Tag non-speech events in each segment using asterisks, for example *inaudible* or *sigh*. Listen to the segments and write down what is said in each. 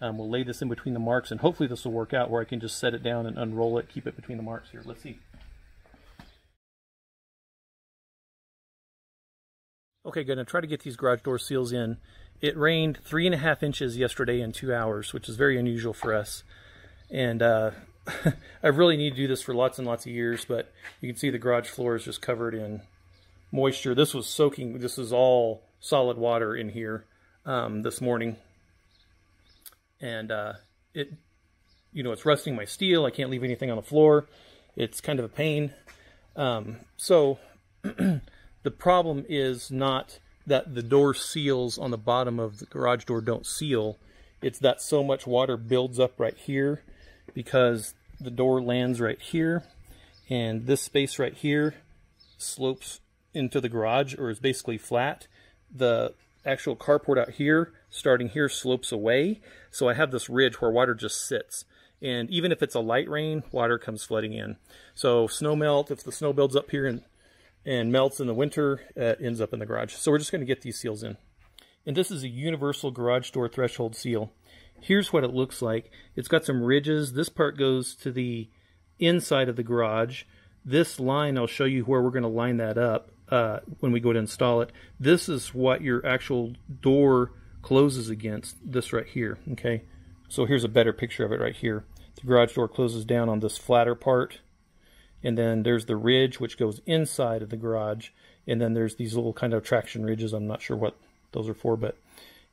Um, we'll lay this in between the marks, and hopefully this will work out where I can just set it down and unroll it, keep it between the marks here. Let's see. Okay, good. Now try to get these garage door seals in. It rained three and a half inches yesterday in two hours, which is very unusual for us. And uh, *laughs* I really need to do this for lots and lots of years, but you can see the garage floor is just covered in moisture. This was soaking, this is all solid water in here um, this morning. And uh, it, you know, it's rusting my steel. I can't leave anything on the floor. It's kind of a pain. Um, so *clears throat* the problem is not that the door seals on the bottom of the garage door don't seal. It's that so much water builds up right here because the door lands right here and this space right here slopes into the garage or is basically flat. The actual carport out here, starting here, slopes away. So I have this ridge where water just sits. And even if it's a light rain, water comes flooding in. So snow melt, if the snow builds up here and, and melts in the winter, it ends up in the garage. So we're just going to get these seals in. And this is a universal garage door threshold seal. Here's what it looks like. It's got some ridges. This part goes to the inside of the garage. This line, I'll show you where we're going to line that up uh, when we go to install it. This is what your actual door closes against, this right here, okay? So here's a better picture of it right here. The garage door closes down on this flatter part, and then there's the ridge which goes inside of the garage, and then there's these little kind of traction ridges. I'm not sure what those are for, but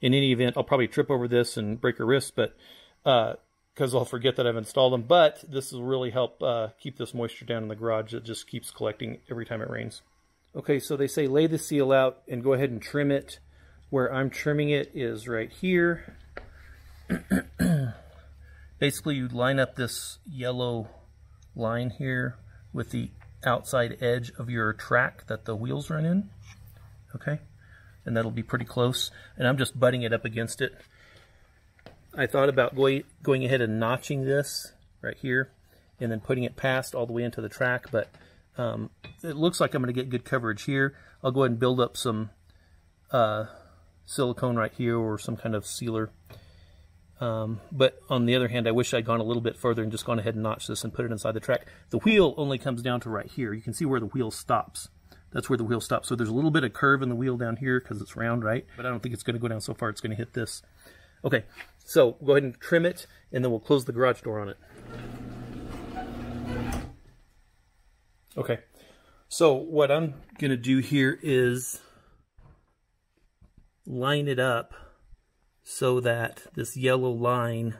in any event, I'll probably trip over this and break a wrist, but because uh, I'll forget that I've installed them. But this will really help uh, keep this moisture down in the garage. that just keeps collecting every time it rains. Okay, so they say lay the seal out and go ahead and trim it. Where I'm trimming it is right here. *clears throat* Basically, you line up this yellow line here with the outside edge of your track that the wheels run in. Okay and that'll be pretty close. And I'm just butting it up against it. I thought about going, going ahead and notching this right here and then putting it past all the way into the track, but um, it looks like I'm going to get good coverage here. I'll go ahead and build up some uh, silicone right here or some kind of sealer. Um, but on the other hand, I wish I'd gone a little bit further and just gone ahead and notched this and put it inside the track. The wheel only comes down to right here. You can see where the wheel stops. That's where the wheel stops. So there's a little bit of curve in the wheel down here because it's round, right? But I don't think it's going to go down so far. It's going to hit this. Okay, so go ahead and trim it, and then we'll close the garage door on it. Okay, so what I'm going to do here is line it up so that this yellow line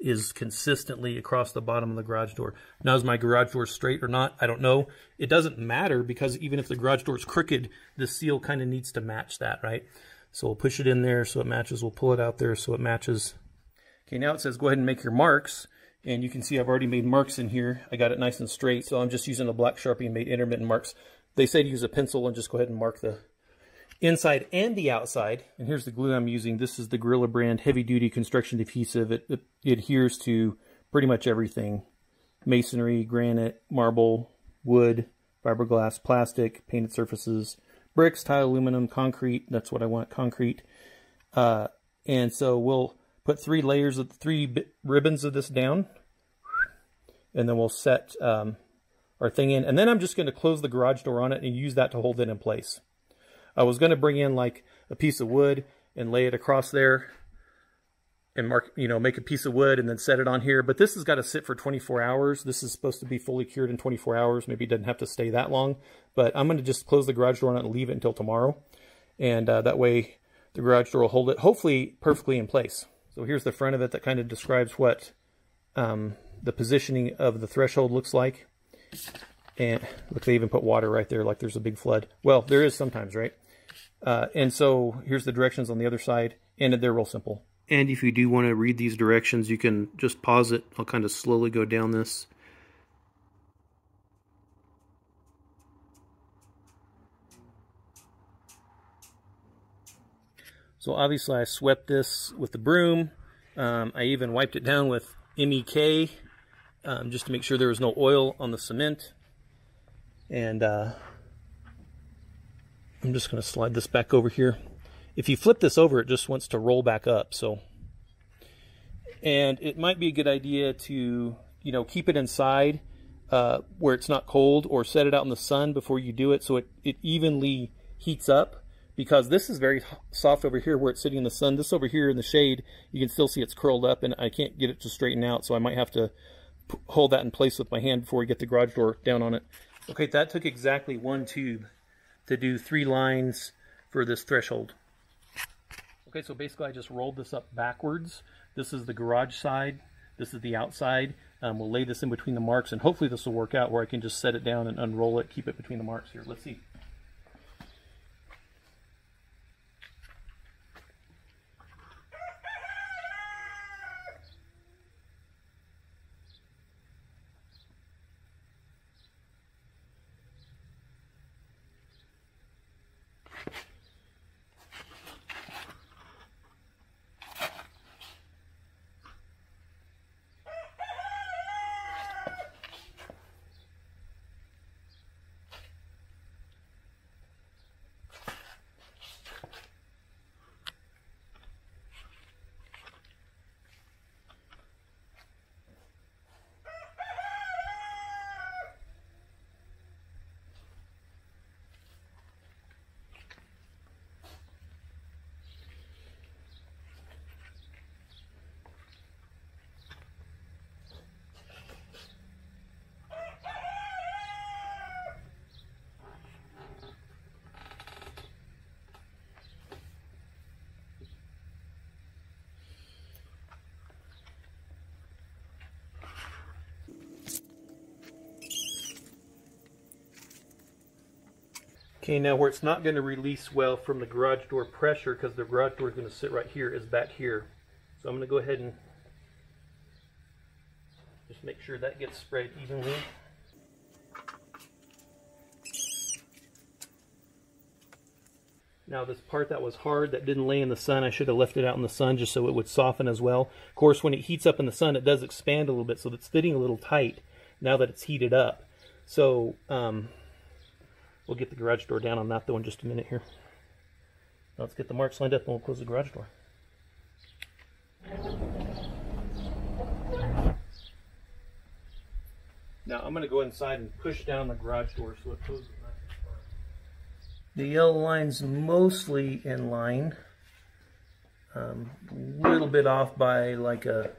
is consistently across the bottom of the garage door. Now, is my garage door straight or not? I don't know. It doesn't matter because even if the garage door is crooked, the seal kind of needs to match that, right? So we'll push it in there so it matches. We'll pull it out there so it matches. Okay, now it says go ahead and make your marks. And you can see I've already made marks in here. I got it nice and straight. So I'm just using a black Sharpie and made intermittent marks. They say to use a pencil and just go ahead and mark the inside and the outside. And here's the glue I'm using. This is the Gorilla brand heavy duty construction adhesive. It, it, it adheres to pretty much everything. Masonry, granite, marble, wood, fiberglass, plastic, painted surfaces, bricks, tile, aluminum, concrete. That's what I want, concrete. Uh, and so we'll put three layers of three ribbons of this down. And then we'll set um, our thing in. And then I'm just going to close the garage door on it and use that to hold it in place. I was going to bring in like a piece of wood and lay it across there and mark, you know, make a piece of wood and then set it on here. But this has got to sit for 24 hours. This is supposed to be fully cured in 24 hours. Maybe it doesn't have to stay that long. But I'm going to just close the garage door and leave it until tomorrow. And uh, that way the garage door will hold it hopefully perfectly in place. So here's the front of it that kind of describes what um, the positioning of the threshold looks like. And look, they even put water right there like there's a big flood. Well, there is sometimes, right? Uh, and so here's the directions on the other side, and they're real simple. And if you do want to read these directions, you can just pause it. I'll kind of slowly go down this. So obviously I swept this with the broom. Um, I even wiped it down with MEK um, just to make sure there was no oil on the cement. And uh, I'm just going to slide this back over here. If you flip this over, it just wants to roll back up. So And it might be a good idea to, you know, keep it inside uh, where it's not cold or set it out in the sun before you do it so it, it evenly heats up because this is very soft over here where it's sitting in the sun. This over here in the shade, you can still see it's curled up and I can't get it to straighten out, so I might have to hold that in place with my hand before we get the garage door down on it. Okay, that took exactly one tube to do three lines for this threshold. Okay, so basically I just rolled this up backwards. This is the garage side. This is the outside. Um, we'll lay this in between the marks and hopefully this will work out where I can just set it down and unroll it, keep it between the marks here. Let's see. Okay, now where it's not going to release well from the garage door pressure because the garage door is going to sit right here is back here. So I'm going to go ahead and just make sure that gets spread evenly. Now this part that was hard, that didn't lay in the sun, I should have left it out in the sun just so it would soften as well. Of course, when it heats up in the sun, it does expand a little bit, so it's fitting a little tight now that it's heated up. So, um, We'll get the garage door down on that though in just a minute here. Now let's get the marks lined up and we'll close the garage door. Now I'm going to go inside and push down the garage door so it closes The yellow line's mostly in line. A um, little bit off by like a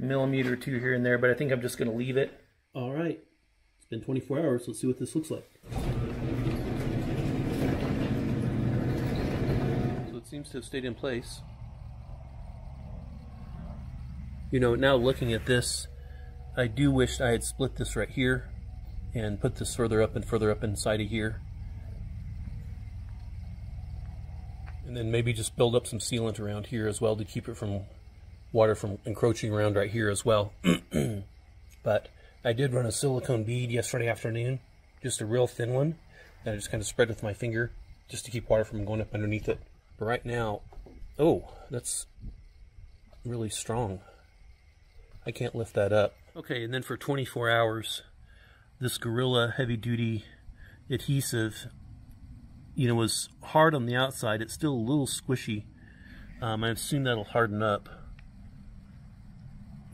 millimeter or two here and there, but I think I'm just going to leave it. All right. It's been 24 hours. Let's see what this looks like. Seems to have stayed in place. You know, now looking at this, I do wish I had split this right here and put this further up and further up inside of here. And then maybe just build up some sealant around here as well to keep it from water from encroaching around right here as well. *clears throat* but I did run a silicone bead yesterday afternoon, just a real thin one that I just kind of spread with my finger just to keep water from going up underneath it. But right now, oh, that's really strong. I can't lift that up. Okay, and then for 24 hours, this Gorilla heavy duty adhesive, you know, was hard on the outside. It's still a little squishy. Um, I assume that'll harden up.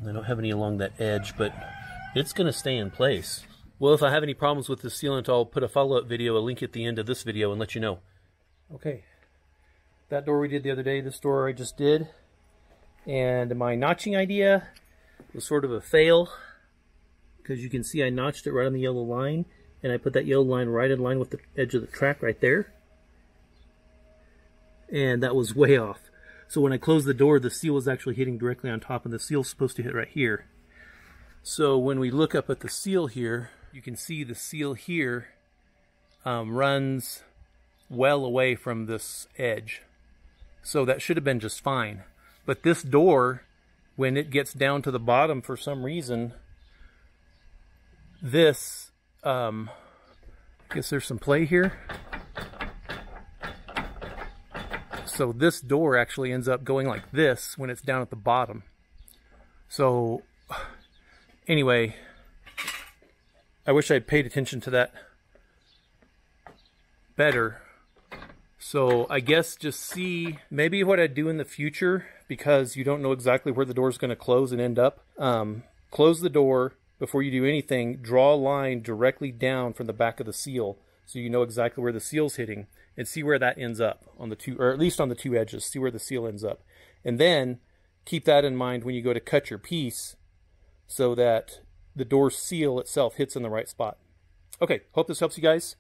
I don't have any along that edge, but it's going to stay in place. Well, if I have any problems with the sealant, I'll put a follow-up video, a link at the end of this video, and let you know. Okay, that door we did the other day, this door I just did. And my notching idea was sort of a fail because you can see I notched it right on the yellow line and I put that yellow line right in line with the edge of the track right there. And that was way off. So when I closed the door, the seal was actually hitting directly on top and the seal's supposed to hit right here. So when we look up at the seal here, you can see the seal here um, runs well away from this edge. So that should have been just fine. But this door, when it gets down to the bottom for some reason, this, um, I guess there's some play here. So this door actually ends up going like this when it's down at the bottom. So anyway, I wish I'd paid attention to that better So I guess just see maybe what I'd do in the future because you don't know exactly where the door is going to close and end up. Um, close the door before you do anything. Draw a line directly down from the back of the seal so you know exactly where the seal's hitting and see where that ends up on the two, or at least on the two edges. See where the seal ends up, and then keep that in mind when you go to cut your piece so that the door seal itself hits in the right spot. Okay, hope this helps you guys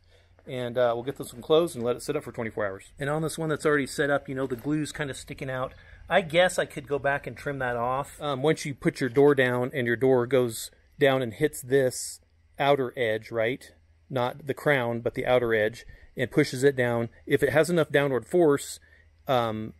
and uh, we'll get this one closed and let it sit up for 24 hours. And on this one that's already set up, you know, the glue's kind of sticking out. I guess I could go back and trim that off. Um, once you put your door down and your door goes down and hits this outer edge, right? Not the crown, but the outer edge, and pushes it down. If it has enough downward force, um,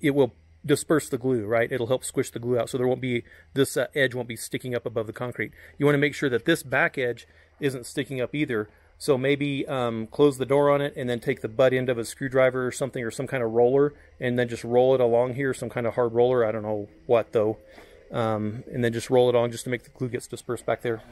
it will disperse the glue, right? It'll help squish the glue out. So there won't be, this uh, edge won't be sticking up above the concrete. You want to make sure that this back edge isn't sticking up either so maybe um, close the door on it and then take the butt end of a screwdriver or something or some kind of roller and then just roll it along here, some kind of hard roller. I don't know what though. Um, and then just roll it on just to make the glue gets dispersed back there.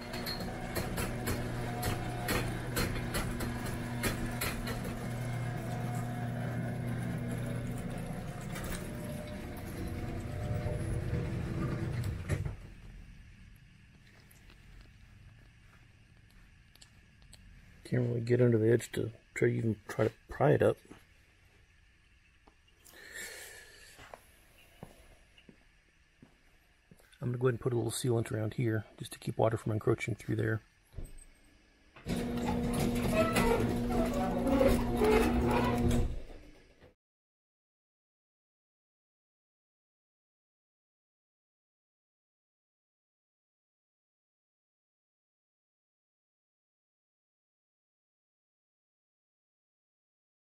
Can't really get under the edge to try even try to pry it up. I'm going to go ahead and put a little sealant around here just to keep water from encroaching through there.